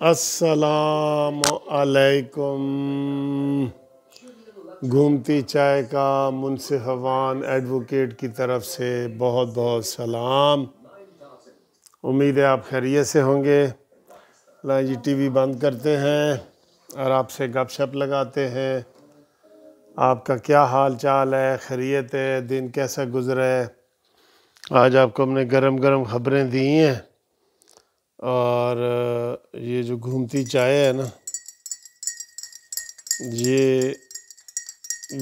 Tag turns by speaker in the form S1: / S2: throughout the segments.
S1: अस्सलाम अलैकुम घूमती चाय का मुनसहवान एडवोकेट की तरफ़ से बहुत बहुत सलाम। उम्मीद है आप खैरियत से होंगे। ला जी टीवी बंद करते हैं और आपसे गपशप लगाते हैं। आपका क्या हाल चाल है? खैरियत है? दिन कैसा गुजरा है? आज आपको हमने गरम गरम खबरें दी हैं। और ये जो घूमती चाय है ना, ये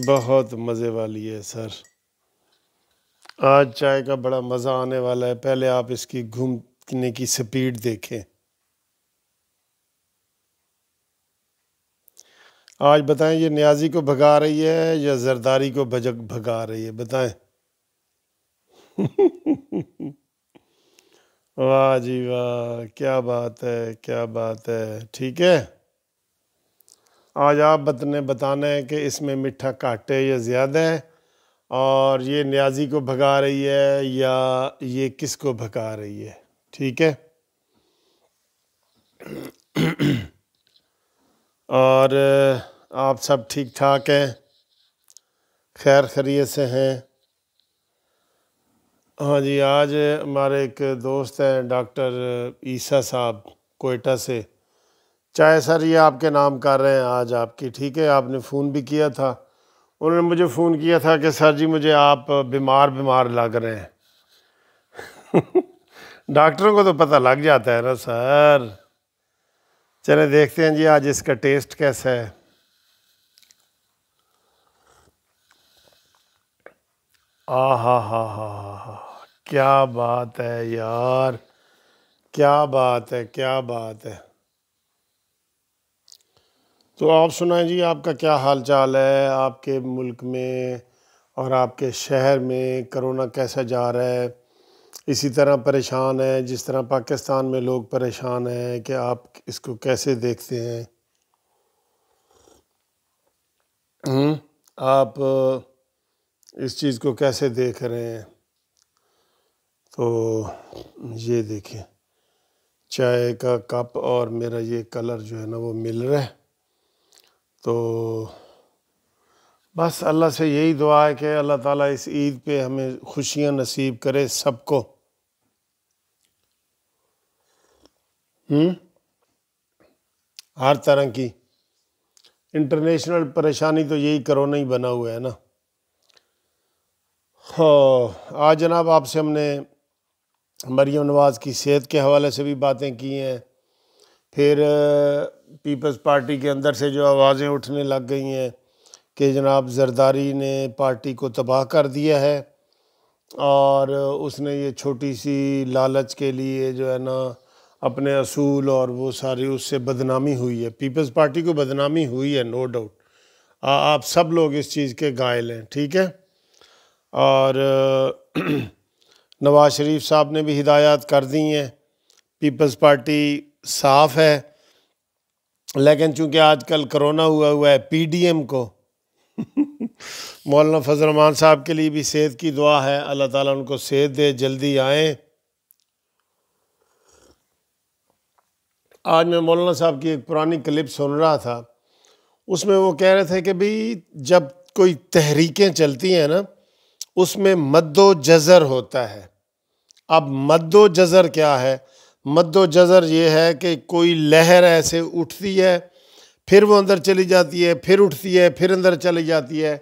S1: बहुत मज़े वाली है, सर। आज चाय का बड़ा मज़ा आने वाला है। पहले आप इसकी घूमने की स्पीड देखें। आज बताएँ, ये न्याजी को भगा रही है या जरदारी को भजक भगा रही है? बताएँ। वाह जी वाह, क्या बात है, क्या बात है। ठीक है? आज आप बतने, बताना है कि इसमें मिठा है या ज़्यादा है, और ये न्याजी को भगा रही है या ये किसको भगा रही है? ठीक है? और आप सब ठीक ठाक हैं? खैर खरीत से हैं। हाँ जी, आज हमारे एक दोस्त हैं, डॉक्टर ईसा साहब कोयटा से। चाहे सर, ये आपके नाम कर रहे हैं आज आपकी, ठीक है? आपने फ़ोन भी किया था। उन्होंने मुझे फ़ोन किया था कि सर जी, मुझे आप बीमार बीमार लग रहे हैं। डॉक्टरों को तो पता लग जाता है ना सर। चले, देखते हैं जी आज इसका टेस्ट कैसा है। आ हा हा हा हा। क्या बात है यार। क्या बात है क्या बात है। तो आप सुनाएँ जी आपका क्या हाल चाल है? आपके मुल्क में और आपके शहर में करोना कैसा जा रहा है? इसी तरह परेशान है जिस तरह पाकिस्तान में लोग परेशान हैं कि आप इसको कैसे देखते हैं। हम्म, आप इस चीज़ को कैसे देख रहे हैं? तो ये देखिए, चाय का कप और मेरा ये कलर जो है ना वो मिल रहा है। तो बस अल्लाह से यही दुआ है कि अल्लाह ताला इस ईद पे हमें खुशियाँ नसीब करे सबको। हम्म? हर तरह की इंटरनेशनल परेशानी तो यही करोना ही बना हुआ है ना। हाँ आज जनाब आपसे हमने मरीम नवाज़ की सेहत के हवाले से भी बातें की हैं। फिर पीपल्स पार्टी के अंदर से जो आवाज़ें उठने लग गई हैं कि जनाब जरदारी ने पार्टी को तबाह कर दिया है और उसने ये छोटी सी लालच के लिए जो है ना अपने असूल और वो सारी उससे बदनामी हुई है। पीपल्स पार्टी को बदनामी हुई है नो डाउट आप सब लोग इस चीज़ के गायल हैं, ठीक है? और नवाज़ शरीफ साहब ने भी हिदायत कर दी हैं। पीपल्स पार्टी साफ़ है लेकिन चूँकि आजकल करोना हुआ हुआ है पीडीएम को मौलाना फजल रमान साहब के लिए भी सेहत की दुआ है। अल्लाह ताला उनको सेहत दे जल्दी आए। आज मैं मौलाना साहब की एक पुरानी क्लिप सुन रहा था। उसमें वो कह रहे थे कि भाई जब कोई तहरीकें चलती हैं ना उसमें मद्दो जज़र होता है। अब मद्दो जज़र क्या है? मद्दो जज़र ये है कि कोई लहर ऐसे उठती है, फिर वो अंदर चली जाती है, फिर उठती है, फिर अंदर चली जाती है,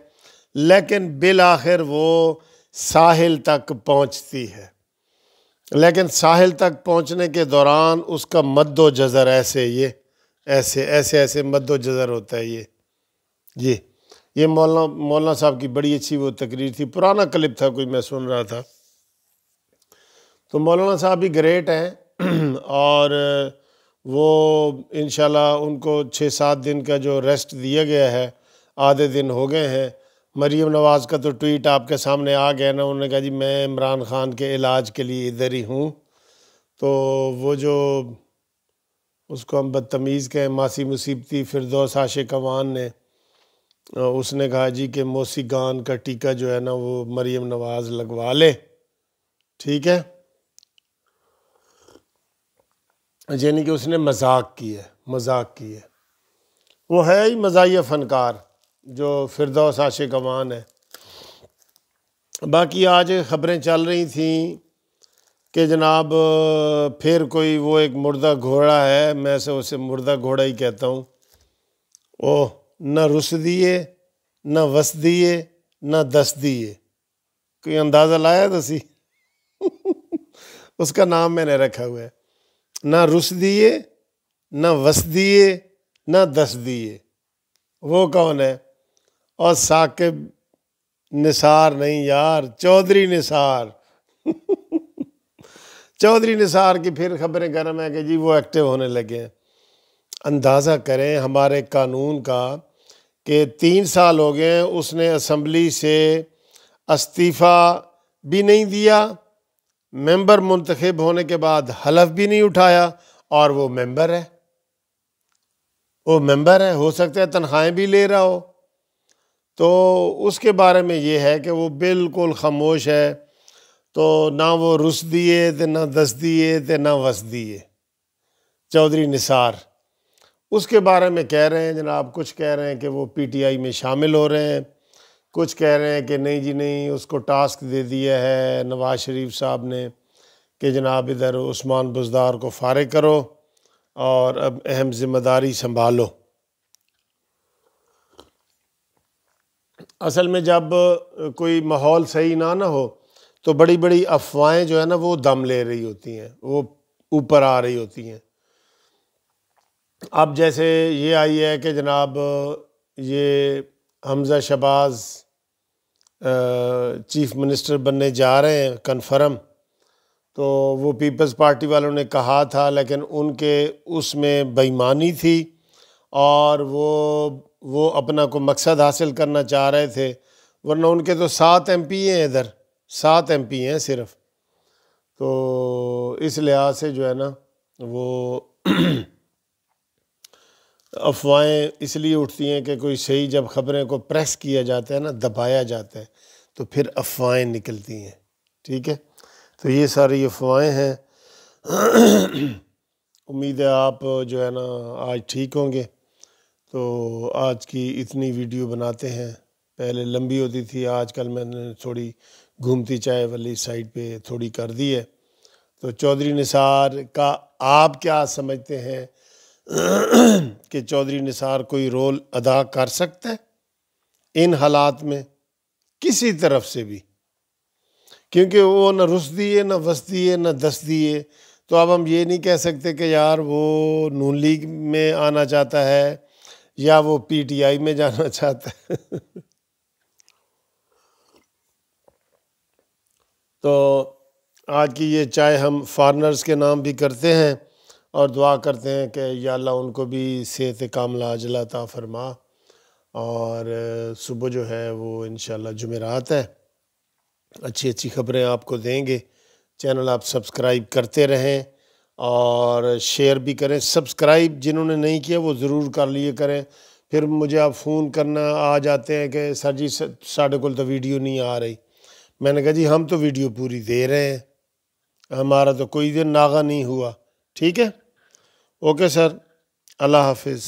S1: लेकिन बिल आखिर वो साहिल तक पहुँचती है। लेकिन साहिल तक पहुँचने के दौरान उसका मद्दो जज़र ऐसे ये, ऐसे ऐसे ऐसे मद्दो जज़र होता है ये। ये ये मौलाना मौलाना साहब की बड़ी अच्छी वो तकरीर थी। पुराना क्लिप था कोई, मैं सुन रहा था। तो मौलाना साहब भी ग्रेट हैं, और वो इन उनको छः सात दिन का जो रेस्ट दिया गया है, आधे दिन हो गए हैं। मरीम नवाज़ का तो ट्वीट आपके सामने आ गया ना, उन्होंने कहा जी, मैं इमरान ख़ान के इलाज के लिए इधर ही हूँ। तो वो जो, उसको हम बदतमीज़ कहें, मासी मुसीबती फिरदौस आशे कवान ने उसने कहा जी कि मोसी गान का टीका जो है ना, वो मरीम नवाज़ लगवा ले। ठीक है? यानी कि उसने मज़ाक की है, मज़ाक की है। वो है ही मज़ाही फ़नकार, जो फिरदौस आशिक अमान है। बाकी आज ख़बरें चल रही थी कि जनाब, फिर कोई वो एक मुर्दा घोड़ा है, मैं से उसे मुर्दा घोड़ा ही कहता हूँ। ओह, न रुस दिए, न वस दिए, न दस दिए। कोई अंदाज़ा लाया तुसी उसका नाम मैंने रखा हुआ है। न रुस दिए, ना वस दिए, ना दस दिए। वो कौन है? और साकिब, निसार नहीं यार, चौधरी निसार। चौधरी निसार की फिर खबरें गर्म है कि जी वो एक्टिव होने लगे हैं। अंदाज़ा करें हमारे कानून का कि तीन साल हो गए उसने असम्बली से इस्तीफ़ा भी नहीं दिया मेंबर मुंतखब होने के बाद हलफ भी नहीं उठाया और वो मेंबर है। वो मेंबर है, हो सकता है तनख्वाहें भी ले रहा हो। तो उसके बारे में ये है कि वो बिल्कुल खामोश है। तो ना वो रुस दिए तो ना दस दिए थे ना वस दिए। चौधरी निसार, उसके बारे में कह रहे हैं, जनाब, कुछ कह रहे हैं कि वो पीटीआई में शामिल हो रहे हैं। कुछ कह रहे हैं कि नहीं जी, नहीं, उसको टास्क दे दिया है नवाज़ शरीफ साहब ने कि जनाब इधर उस्मान बुजदार को फारग करो और अब अहम ज़िम्मेदारी संभालो। असल में जब कोई माहौल सही ना ना हो तो बड़ी बड़ी अफवाहें जो है ना, वो दम ले रही होती हैं, वो ऊपर आ रही होती हैं। अब जैसे ये आई है कि जनाब ये हमज़ा शबाज चीफ मिनिस्टर बनने जा रहे हैं, कन्फर्म। तो वो पीपल्स पार्टी वालों ने कहा था, लेकिन उनके उसमें बेईमानी थी और वो वो अपना को मकसद हासिल करना चाह रहे थे, वरना उनके तो सात एमपी हैं इधर, सात एमपी हैं सिर्फ़। तो इस लिहाज से जो है ना, वो अफवाहें इसलिए उठती हैं कि कोई सही जब ख़बरें को प्रेस किया जाता है ना, दबाया जाता है तो फिर अफवाहें निकलती हैं। ठीक है? तो ये सारी अफवाहें हैं। उम्मीद है आप जो है ना, आज ठीक होंगे। तो आज की इतनी वीडियो बनाते हैं। पहले लंबी होती थी, आजकल मैंने थोड़ी घूमती चाय वाली साइड पे थोड़ी कर दी है। तो चौधरी निसार का आप क्या समझते हैं? कि चौधरी निसार कोई रोल अदा कर सकता है? इन हालात में किसी तरफ़ से भी। क्योंकि वो न रुस दिए न वस दिए न दस दिए तो अब हम ये नहीं कह सकते कि यार वो नून लीग में आना चाहता है या वो पीटीआई में जाना चाहता है। तो आज की ये चाय हम फॉरनर्स के नाम भी करते हैं। और दुआ करते हैं कि या अल्लाह उनको भी सेहत कामला अजलाता फरमा। और सुबह जो है वो इन जुमेरात है। अच्छी अच्छी खबरें आपको देंगे। चैनल आप सब्सक्राइब करते रहें और शेयर भी करें। सब्सक्राइब जिन्होंने नहीं किया वो ज़रूर कर लिए करें। फिर मुझे आप फ़ोन करना, आ जाते हैं कि सर जी साढ़े को तो वीडियो नहीं आ रही। मैंने कहा, जी, हम तो वीडियो पूरी दे रहे हैं। हमारा तो कोई दिन नागा नहीं हुआ। ठीक है? ओके सर अल्लाह हाफिज़